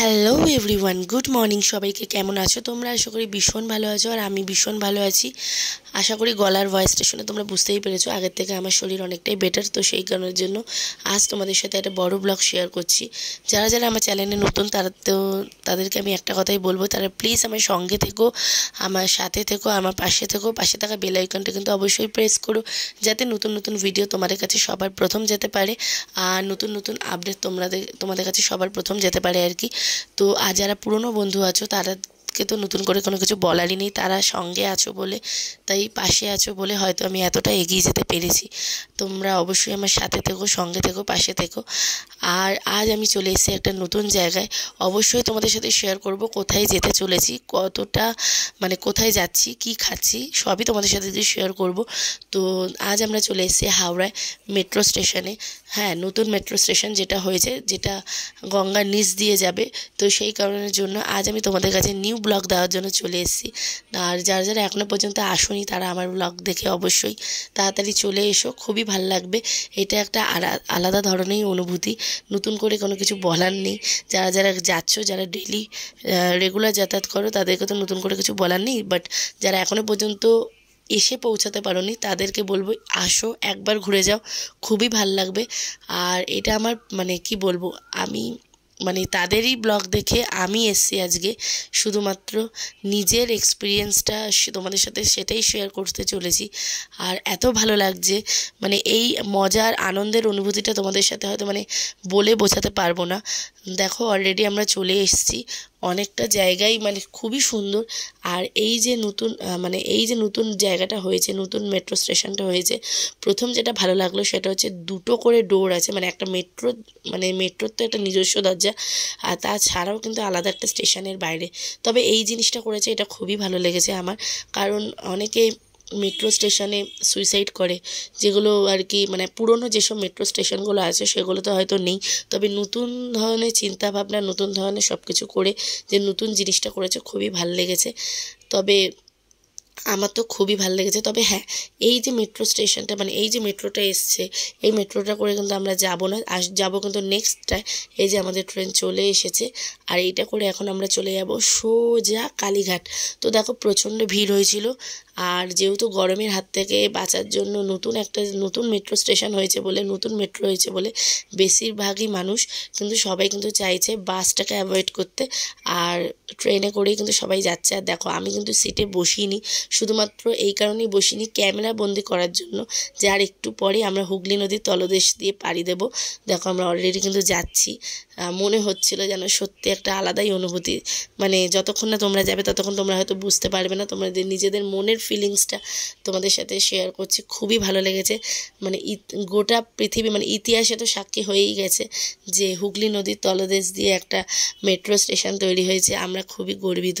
Hello everyone good morning সবাইকে কেমন আছো? তোমরা আশা করি ভীষণ ভালো আছো আর আমি ভীষণ ভালো আছি। আশা করি গলার ভয়েসটা শুনে তোমরা বুঝতেই পেরেছ। আগের থেকে আমার শরীর অনেকটাই বেটার তো সেই কারণের জন্য আজ তোমাদের সাথে একটা বড় ব্লগ শেয়ার করছি। যারা যারা আমার চ্যানেলে নতুন, তারা তো, তাদেরকে আমি একটা কথাই বলব, তারা প্লিজ আমার সঙ্গে থেকো, আমার সাথে থেকো, আমার পাশে থেকো, পাশে থাকা বেল আইকনটা কিন্তু অবশ্যই প্রেস করো, যাতে নতুন নতুন ভিডিও তোমাদের কাছে সবার প্রথম যেতে পারে, আর নতুন নতুন আপডেট তোমাদের তোমাদের কাছে সবার প্রথম যেতে পারে আর কি। তো আর যারা পুরনো বন্ধু আছো তারাকে তো নতুন করে কোনো কিছু বলারই নেই। তারা সঙ্গে আছো বলে, তাই পাশে আছো বলে হয়তো আমি এতটা এগিয়ে যেতে পেরেছি। তোমরা অবশ্যই আমার সাথে থেকো, সঙ্গে থেকো, পাশে থেকো। আর আজ আমি চলে এসেছি একটা নতুন জায়গায়। অবশ্যই তোমাদের সাথে শেয়ার করব কোথায় যেতে চলেছি, কতটা মানে কোথায় যাচ্ছি, কি খাচ্ছি, সবই তোমাদের সাথে যদি শেয়ার করব। তো আজ আমরা চলে এসেছি হাওড়ায় মেট্রো স্টেশনে হ্যাঁ নতুন মেট্রো স্টেশন যেটা হয়েছে, যেটা গঙ্গার নিচ দিয়ে যাবে। তো সেই কারণের জন্য আজ আমি তোমাদের কাছে নিউ ব্লগ দেওয়ার জন্য চলে এসেছি। আর যারা যারা এখনও পর্যন্ত আসনি, তারা আমার ব্লগ দেখে অবশ্যই তাড়াতাড়ি চলে এসো, খুবই ভালো লাগবে। এটা একটা আলাদা ধরনের অনুভূতি। নতুন করে কোনো কিছু বলার নেই। যারা যারা যাচ্ছ, যারা ডেলি রেগুলার যাতায়াত করো, তাদেরকে তো নতুন করে কিছু বলার নেই। বাট যারা এখনও পর্যন্ত এসে পৌঁছাতে পারোনি, তাদেরকে বলব, আসো, একবার ঘুরে যাও, খুবই ভালো লাগবে। আর এটা আমার মানে কি বলব, আমি মানে তাদেরই ব্লগ দেখে আমি এসছি আজকে। শুধুমাত্র নিজের এক্সপিরিয়েন্সটা তোমাদের সাথে সেটাই শেয়ার করতে চলেছি। আর এত ভালো লাগছে মানে এই মজার, আনন্দের অনুভূতিটা তোমাদের সাথে হয়তো মানে বলে বোঝাতে পারব না। দেখো অলরেডি আমরা চলে এসেছি। অনেকটা জায়গাই মানে খুবই সুন্দর। আর এই যে নতুন মানে এই যে নতুন জায়গাটা হয়েছে, নতুন মেট্রো স্টেশনটা হয়েছে, প্রথম যেটা ভালো লাগল সেটা হচ্ছে দুটো করে ডোর আছে মানে একটা মেট্রো মানে মেট্রোর তো একটা নিজস্ব দরজা, আর তাছাড়াও কিন্তু আলাদা একটা স্টেশনের বাইরে। তবে এই জিনিসটা করেছে, এটা খুবই ভালো লেগেছে আমার। কারণ অনেকে মেট্রো স্টেশনে সুইসাইড করে, যেগুলো আর কি মানে পুরনো যেসব মেট্রো স্টেশনগুলো আছে, সেগুলোতে হয়তো নেই। তবে নতুন ধরনের চিন্তাভাবনা, নতুন ধরনের সব কিছু করে যে নতুন জিনিসটা করেছে, খুবই ভালো লেগেছে। তবে আমার তো খুবই ভালো লেগেছে। তবে হ্যাঁ এই যে মেট্রো স্টেশনটা মানে এই যে মেট্রোটা এসছে, এই মেট্রোটা করে কিন্তু আমরা যাব না। আস, যাব কিন্তু নেক্সটটায় এই যে আমাদের ট্রেন চলে এসেছে। আর এইটা করে এখন আমরা চলে যাব সোজা কালীঘাট। তো দেখো প্রচণ্ড ভিড় হয়েছিল। আর যেহেতু গরমের হাত থেকে বাঁচার জন্য নতুন একটা, নতুন মেট্রো স্টেশন হয়েছে বলে, নতুন মেট্রো হয়েছে বলে বেশিরভাগই মানুষ কিন্তু সবাই কিন্তু চাইছে বাসটাকে অ্যাভয়েড করতে। আর ট্রেনে করেই কিন্তু সবাই যাচ্ছে। আর দেখো, আমি কিন্তু সিটে বসিনি, শুধুমাত্র এই কারণেই বসিনি ক্যামেরা বন্দি করার জন্য, যে আর একটু পরে আমরা হুগলি নদীর তলদেশ দিয়ে পাড়ি দেব। দেখো, আমরা অলরেডি কিন্তু যাচ্ছি। মনে হচ্ছিল যেন সত্যি একটা আলাদাই অনুভূতি। মানে যতক্ষণ না তোমরা যাবে, ততক্ষণ তোমরা হয়তো বুঝতে পারবে না। তোমাদের নিজেদের মনের ফিলিংসটা তোমাদের সাথে শেয়ার করছি। খুবই ভালো লেগেছে। মানে গোটা পৃথিবী মানে ইতিহাসে তো সাক্ষী হয়েই গেছে যে হুগলি নদীর তলদেশ দিয়ে একটা মেট্রো স্টেশন তৈরি হয়েছে। আমরা খুবই গর্বিত।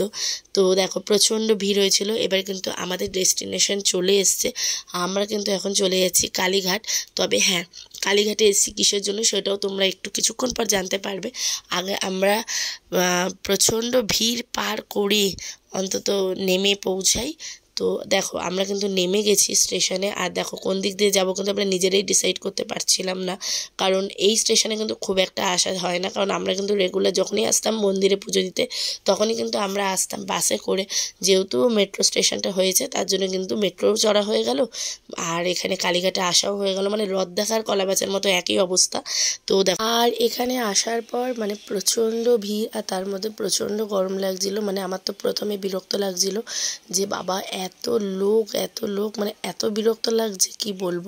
তো দেখো, প্রচণ্ড ভিড় হয়েছিল। এবার কিন্তু আমাদের ডেস্টিনেশন চলে এসছে। আমরা কিন্তু এখন চলে যাচ্ছি কালীঘাট। তবে হ্যাঁ কালীঘাটে এসেছি কিসের জন্য সেটাও তোমরা একটু কিছুক্ষণ পর জানতে পারবে। আগে আমরা প্রচণ্ড ভিড় পার করে অন্তত নেমে পৌঁছাই। তো দেখো, আমরা কিন্তু নেমে গেছি স্টেশনে। আর দেখো, কোন দিক দিয়ে যাব কিন্তু আমরা নিজেরাই ডিসাইড করতে পারছিলাম না। কারণ এই স্টেশনে কিন্তু খুব একটা আসা হয় না। কারণ আমরা কিন্তু রেগুলার যখনই আসতাম মন্দিরে পুজো দিতে, তখনই কিন্তু আমরা আসতাম বাসে করে। যেহেতু মেট্রো স্টেশনটা হয়েছে, তার জন্য কিন্তু মেট্রোও চড়া হয়ে গেল। আর এখানে কালীঘাটে আসাও হয়ে গেল। মানে রথ দেখার কলাবাচার মতো একই অবস্থা। তো দেখো, আর এখানে আসার পর মানে প্রচণ্ড ভিড়, আর তার মধ্যে প্রচণ্ড গরম লাগছিল। মানে আমার তো প্রথমে বিরক্ত লাগছিল যে, বাবা লোক, এত লোক মানে এত বিরক্ত লাগছে, কি বলব?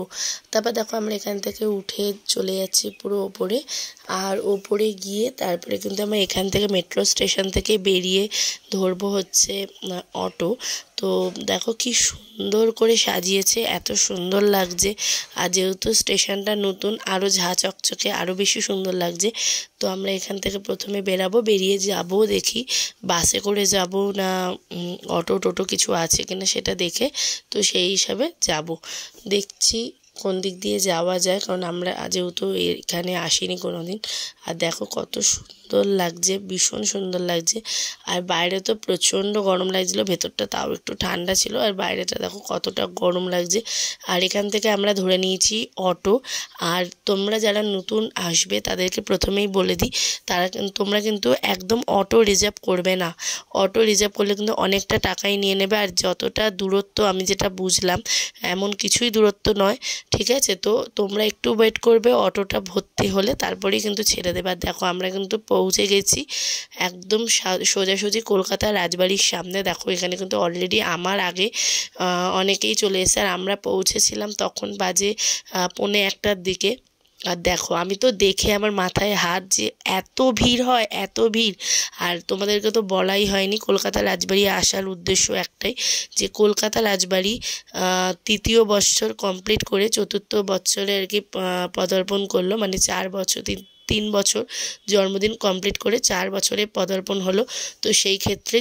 তারপর দেখো আমরা এখান থেকে উঠে চলে যাচ্ছি পুরো ওপরে। আর ওপরে গিয়ে তারপরে কিন্তু আমরা এখান থেকে মেট্রো স্টেশন থেকে বেরিয়ে ধরবো হচ্ছে অটো তো দেখো কি সুন্দর করে সাজিয়েছে, এত সুন্দর লাগছে। আর যেহেতু স্টেশনটা নতুন আরও ঝা চকচকে আরও বেশি সুন্দর লাগছে। তো আমরা এখান থেকে প্রথমে বেরাবো, বেরিয়ে যাব দেখি, বাসে করে যাব না অটো টোটো কিছু আছে কিনা সেটা দেখে তো সেই হিসাবে যাব। দেখছি কোন দিক দিয়ে যাওয়া যায়, কারণ আমরা যেহেতু এখানে আসিনি কোনো দিন আর দেখো কত সুন্দর সুন্দর লাগছে, ভীষণ সুন্দর লাগছে। আর বাইরে তো প্রচণ্ড গরম লাগছিল, ভেতরটা তাও একটু ঠান্ডা ছিল। আর বাইরেটা দেখো কতটা গরম লাগছে। আর এখান থেকে আমরা ধরে নিয়েছি অটো। আর তোমরা যারা নতুন আসবে, তাদেরকে প্রথমেই বলে দিই, তারা তোমরা কিন্তু একদম অটো রিজার্ভ করবে না। অটো রিজার্ভ করলে কিন্তু অনেকটা টাকাই নিয়ে নেবে। আর যতটা দূরত্ব আমি যেটা বুঝলাম, এমন কিছুই দূরত্ব নয়, ঠিক আছে? তো তোমরা একটু ওয়েট করবে অটোটা ভর্তি হলে, তারপরেই কিন্তু ছেড়ে দেবে। আর দেখো, আমরা কিন্তু পৌঁছে গেছি। একদম সোজাসুজি কলকাতা রাজবাড়ির সামনে। দেখো, এখানে কিন্তু অলরেডি আমার আগে অনেকেই চলে এসে আর আমরা পৌঁছেছিলাম তখন বাজে পৌনে একটার দিকে। আর দেখো, আমি তো দেখে আমার মাথায় হাত যে এত ভিড় হয়, এত ভিড়। আর তোমাদেরকে তো বলাই হয়নি, কলকাতা রাজবাড়ি আসার উদ্দেশ্য একটাই যে কলকাতা রাজবাড়ি তৃতীয় বছর কমপ্লিট করে চতুর্থ বছরে আর কি পদার্পণ করল। মানে চার বছর তিন বছর জন্মদিন কমপ্লিট করে চার বছরে পদার্পণ হলো। তো সেই ক্ষেত্রে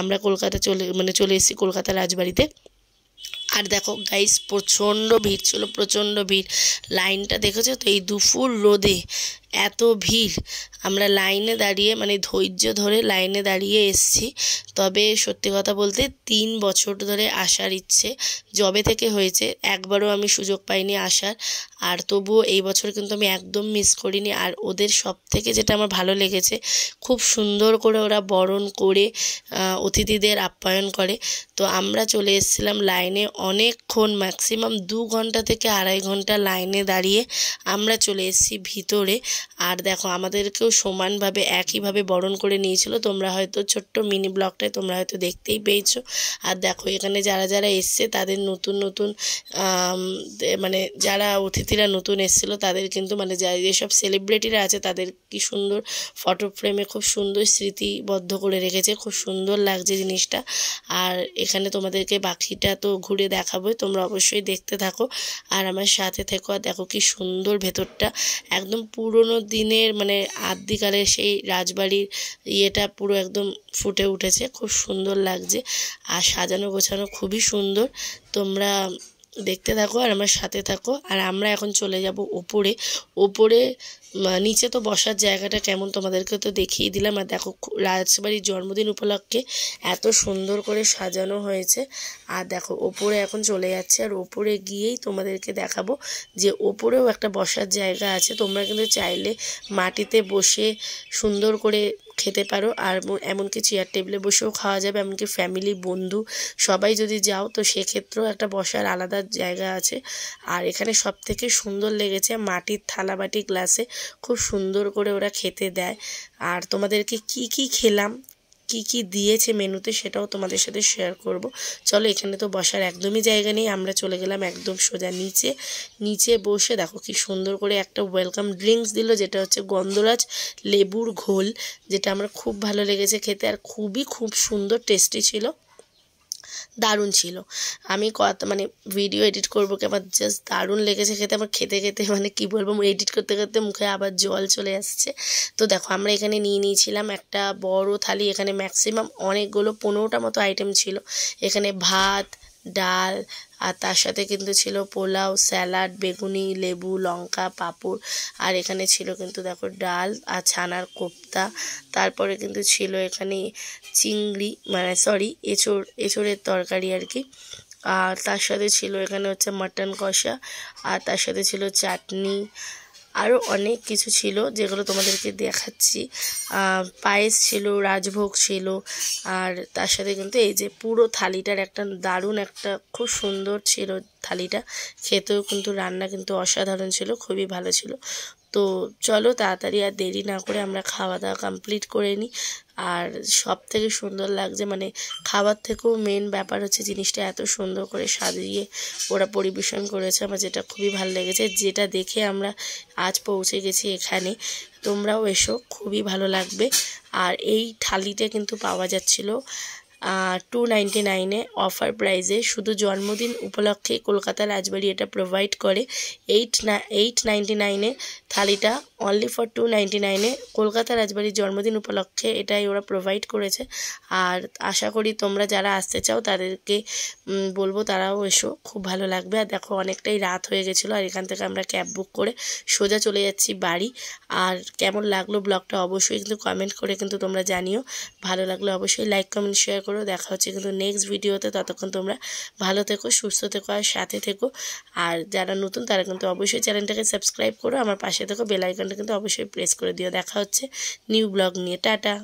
আমরা কলকাতা চলে মানে চলে এসেছি কলকাতা রাজবাড়িতে। আর দেখো গাইস প্রচণ্ড ভিড় ছিল, প্রচণ্ড ভিড়। লাইনটা দেখেছ? তো এই দুপুর রোদে এত ভিড়। আমরা লাইনে দাঁড়িয়ে মানে ধৈর্য ধরে লাইনে দাঁড়িয়ে এসছি। তবে সত্যি কথা বলতে তিন বছর ধরে আসার ইচ্ছে জবে থেকে হয়েছে, একবারও আমি সুযোগ পাইনি আসার। আর তবুও এই বছর কিন্তু আমি একদম মিস করিনি। আর ওদের সব থেকে যেটা আমার ভালো লেগেছে, খুব সুন্দর করে ওরা বরণ করে অতিথিদের আপ্যায়ন করে। তো আমরা চলে এসেছিলাম লাইনে অনেকক্ষণ ম্যাক্সিমাম দু ঘণ্টা থেকে আড়াই ঘণ্টা লাইনে দাঁড়িয়ে আমরা চলে এসেছি ভিতরে। আর দেখো, আমাদেরকেও সমানভাবে একইভাবে বরণ করে নিয়েছিল। তোমরা হয়তো ছোট্ট মিনি ব্লগটায় তোমরা হয়তো দেখতেই পেয়েছ। আর দেখো, এখানে যারা যারা এসছে, তাদের নতুন নতুন মানে যারা অতিথিরা নতুন এসেছিল, তাদের কিন্তু মানে যা যেসব সেলিব্রিটিরা আছে, তাদের কি সুন্দর ফটো ফ্রেমে খুব সুন্দর স্মৃতিবদ্ধ করে রেখেছে। খুব সুন্দর লাগছে জিনিসটা। আর এখানে তোমাদেরকে বাকিটা তো ঘুরে দেখাবোই, তোমরা অবশ্যই দেখতে থাকো। আর আমার সাথে থেকো, আর দেখো কি সুন্দর ভেতরটা। একদম পুরনো দিনের মানে আদিকালের সেই রাজবাড়ির ইয়েটা পুরো একদম ফুটে উঠেছে। খুব সুন্দর লাগছে আর সাজানো গোছানো খুবই সুন্দর। তোমরা দেখতে থাকো আর আমার সাথে থাকো। আর আমরা এখন চলে যাব ওপরে ওপরে নিচে তো বসার জায়গাটা কেমন তোমাদেরকে তো দেখিয়ে দিলাম। আর দেখো রাজবাড়ির জন্মদিন উপলক্ষে এত সুন্দর করে সাজানো হয়েছে। আর দেখো, ওপরে এখন চলে যাচ্ছে। আর ওপরে গিয়েই তোমাদেরকে দেখাবো যে ওপরেও একটা বসার জায়গা আছে। তোমরা কিন্তু চাইলে মাটিতে বসে সুন্দর করে খেতে পারো। আর এমনকি চেয়ার টেবিলে বসেও খাওয়া যাবে। এমনকি ফ্যামিলি বন্ধু, সবাই যদি যাও, তো সেক্ষেত্রেও একটা বসার আলাদা জায়গা আছে। আর এখানে সব থেকে সুন্দর লেগেছে মাটির থালাবাটি গ্লাসে। খুব সুন্দর করে ওরা খেতে দেয়। আর তোমাদেরকে কি কি খেলাম? কি কি দিয়েছে মেনুতে সেটাও তোমাদের সাথে শেয়ার করব। চলো, এখানে তো বসার একদমই জায়গা নেই। আমরা চলে গেলাম একদম সোজা নিচে। নিচে বসে দেখো কি সুন্দর করে একটা ওয়েলকাম ড্রিঙ্কস দিল, যেটা হচ্ছে গন্ধরাজ লেবুর ঘোল, যেটা আমার খুব ভালো লেগেছে খেতে আর খুবই খুব সুন্দর টেস্টি ছিল। দারুণ ছিল। আমি কত মানে ভিডিও এডিট করব কি আমার জাস্ট দারুণ লেগেছে খেতে, আমার খেতে খেতে মানে কী বলব এডিট করতে করতে মুখে আবার জল চলে আসছে। তো দেখো আমরা এখানে নিয়ে নিয়েছিলাম একটা বড় থালি, এখানে ম্যাক্সিমাম অনেকগুলো পনেরোটা মতো আইটেম ছিল। এখানে ভাত ডাল, আর তার সাথে কিন্তু ছিল পোলাও, স্যালাড, বেগুনি, লেবু, লঙ্কা, পাঁপড়, আর এখানে ছিল কিন্তু দেখো ডাল আর ছানার কোপ্তা। তারপরে কিন্তু ছিল এখানে চিংড়ি মানে সরি এঁচড়, এঁচড়ের তরকারি আর কি। আর তার সাথে ছিল এখানে হচ্ছে মাটন কষা, আর তার সাথে ছিল চাটনি আরও অনেক কিছু ছিল যেগুলো তোমাদেরকে দেখাচ্ছি। পায়েস ছিল, রাজভোগ ছিল, আর তার সাথে কিন্তু এই যে পুরো থালিটার একটা দারুণ একটা খুব সুন্দর ছিল থালিটা। খেতেও কিন্তু রান্না কিন্তু অসাধারণ ছিল, খুবই ভালো ছিল। তো চলো তাড়াতাড়ি আর দেরি না করে আমরা খাওয়া দাওয়া কমপ্লিট করে নিই। আর সব থেকে সুন্দর লাগছে মানে খাবার থেকেও মেন ব্যাপার হচ্ছে জিনিসটা এত সুন্দর করে সাজিয়ে ওরা পরিবেশন করেছে। আমার যেটা খুবই ভালো লেগেছে, যেটা দেখে আমরা আজ পৌঁছে গেছি এখানে। তোমরাও এসো, খুবই ভালো লাগবে। আর এই থালিটা কিন্তু পাওয়া যাচ্ছিল টু নাইনটি নাইনে অফার প্রাইজে শুধু জন্মদিন উপলক্ষে কলকাতা রাজবাড়ি এটা প্রোভাইড করে। এইট না এইট নাইনটি নাইনে থালিটা অনলি ফর টু নাইনটি নাইনে কলকাতা রাজবাড়ির জন্মদিন উপলক্ষে এটাই ওরা প্রোভাইড করেছে। আর আশা করি তোমরা যারা আসতে চাও তাদেরকে বলব তারাও এসো, খুব ভালো লাগবে। আর দেখো অনেকটাই রাত হয়ে গেছিল আর এখান থেকে আমরা ক্যাব বুক করে সোজা চলে যাচ্ছি বাড়ি। আর কেমন লাগল ব্লগটা অবশ্যই কিন্তু কমেন্ট করে কিন্তু তোমরা জানিও। ভালো লাগলে অবশ্যই লাইক কমেন্ট শেয়ার করো দেখা হচ্ছে। কিন্তু নেক্সট ভিডিওতে ততক্ষণ তোমরা ভালো থেকো, সুস্থ থেকো আর সাথে থেকো। আর যারা নতুন তারা কিন্তু অবশ্যই চ্যানেলটাকে সাবস্ক্রাইব করো। আমার পাশে থেকো বেলাইকনটা কিন্তু অবশ্যই প্রেস করে দিও। দেখা হচ্ছে নিউ ব্লগ নিয়ে। টাটা!